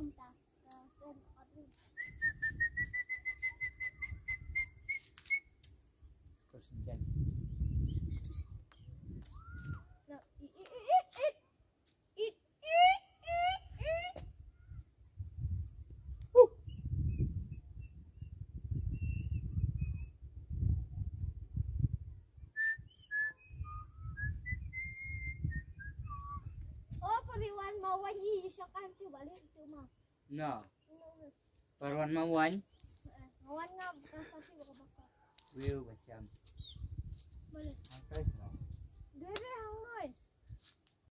Punta, Kasen, Orlin. Terus hujan. karuan mawan di sokan ti balik itu mah. Nah. No. Karuan mawan. Eh, mawan na kasi baka baka. Wiu, basyam.